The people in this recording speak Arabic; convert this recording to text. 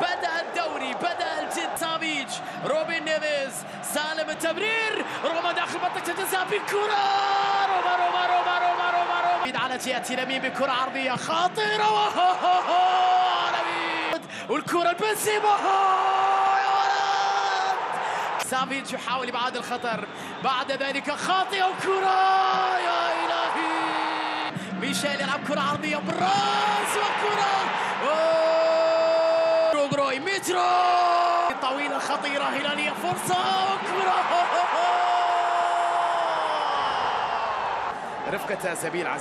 بدأ الدوري بدأ الجد سافيج روبن نيفيز سالم التمرير رغم داخل منطقة الجزاء بكرة. روما روما روما روما روما روما على جهة اليمين بكرة عرضية خطيرة. والكرة البنزيما. سافيج يحاول ابعاد الخطر. بعد ذلك خاطئة وكرة يا إلهي. ميشيل يلعب كرة عرضية. بالراس وكرة. مترو! طويلة خطيرة هلالية فرصة وكرة رفقة سبيل عزيز.